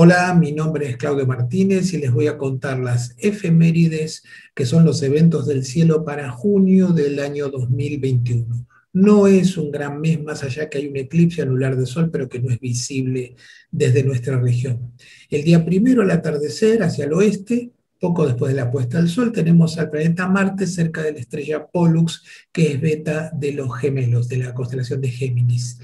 Hola, mi nombre es Claudio Martínez y les voy a contar las efemérides que son los eventos del cielo para junio del año 2021. No es un gran mes más allá que hay un eclipse anular de sol, pero que no es visible desde nuestra región. El día primero al atardecer hacia el oeste, poco después de la puesta del sol, tenemos al planeta Marte cerca de la estrella Pollux, que es beta de los gemelos, de la constelación de Géminis.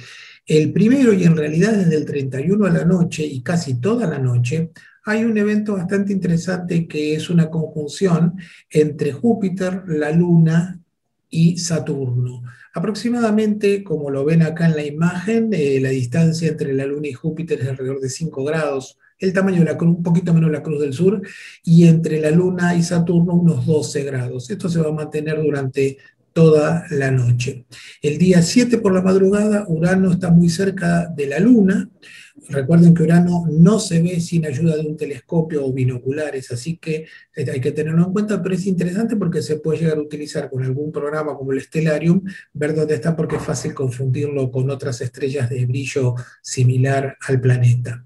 El primero, y en realidad desde el 31 a la noche y casi toda la noche, hay un evento bastante interesante que es una conjunción entre Júpiter, la Luna y Saturno. Aproximadamente, como lo ven acá en la imagen, eh, la distancia entre la Luna y Júpiter es alrededor de 5 grados, el tamaño de la cruz, un poquito menos la cruz del sur, y entre la Luna y Saturno unos 12 grados. Esto se va a mantener durante toda la noche. El día 7 por la madrugada, Urano está muy cerca de la Luna. Recuerden que Urano no se ve sin ayuda de un telescopio o binoculares, así que hay que tenerlo en cuenta, pero es interesante porque se puede llegar a utilizar con algún programa como el Stellarium, ver dónde está porque es fácil confundirlo con otras estrellas de brillo similar al planeta.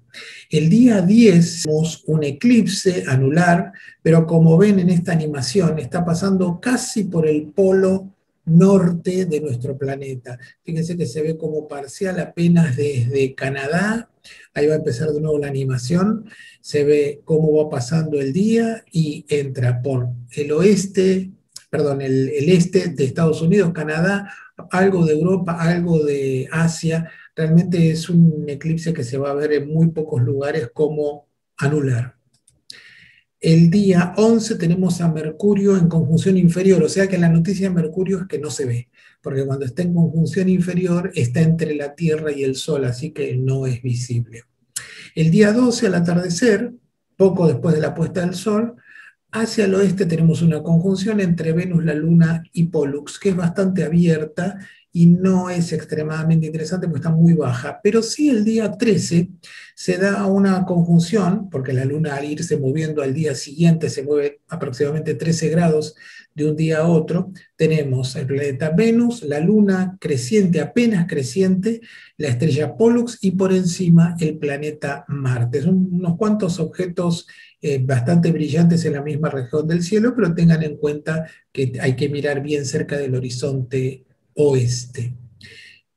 El día 10 tenemos un eclipse anular, pero como ven en esta animación, está pasando casi por el polo norte de nuestro planeta. Fíjense que se ve como parcial apenas desde Canadá. Ahí va a empezar de nuevo la animación. Se ve cómo va pasando el día y entra por el oeste, perdón, el, el este de Estados Unidos, Canadá, algo de Europa, algo de Asia. Realmente es un eclipse que se va a ver en muy pocos lugares como anular. El día 11 tenemos a Mercurio en conjunción inferior, o sea que la noticia de Mercurio es que no se ve, porque cuando está en conjunción inferior está entre la Tierra y el Sol, así que no es visible. El día 12 al atardecer, poco después de la puesta del Sol, hacia el oeste tenemos una conjunción entre Venus, la Luna y Pollux, que es bastante abierta y no es extremadamente interesante porque está muy baja. Pero sí el día 13 se da una conjunción, porque la luna al irse moviendo al día siguiente se mueve aproximadamente 13 grados de un día a otro. Tenemos el planeta Venus, la luna creciente, apenas creciente, la estrella Pollux y por encima el planeta Marte. Son unos cuantos objetos eh, bastante brillantes en la misma región del cielo, pero tengan en cuenta que hay que mirar bien cerca del horizonte oeste.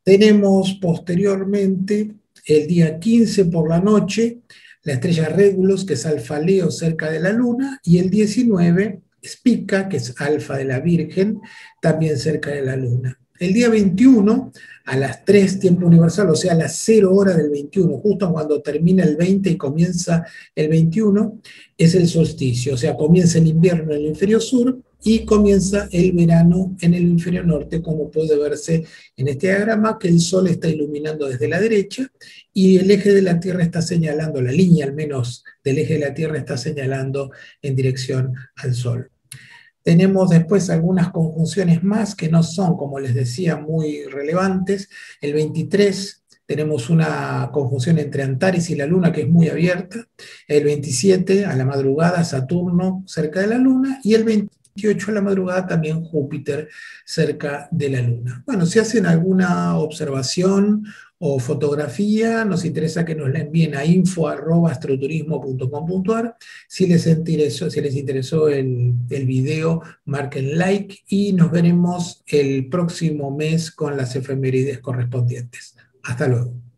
Tenemos posteriormente, el día 15 por la noche, la estrella Regulus, que es Alfa Leo cerca de la Luna, y el 19, Spica, que es Alfa de la Virgen, también cerca de la Luna. El día 21, a las 3 tiempo universal, o sea, a las 0 horas del 21, justo cuando termina el 20 y comienza el 21, es el solsticio, o sea, comienza el invierno en el hemisferio sur y comienza el verano en el hemisferio norte, como puede verse en este diagrama, que el Sol está iluminando desde la derecha y el eje de la Tierra está señalando, la línea al menos del eje de la Tierra está señalando en dirección al Sol. Tenemos después algunas conjunciones más que no son, como les decía, muy relevantes. El 23 tenemos una conjunción entre Antares y la Luna que es muy abierta. El 27 a la madrugada Saturno cerca de la Luna y el 20 28 de la madrugada también Júpiter cerca de la Luna. Bueno, si hacen alguna observación o fotografía, nos interesa que nos la envíen a info.astroturismo.com.ar. Si les interesó, si les interesó el, el video, marquen like y nos veremos el próximo mes con las efemérides correspondientes. Hasta luego.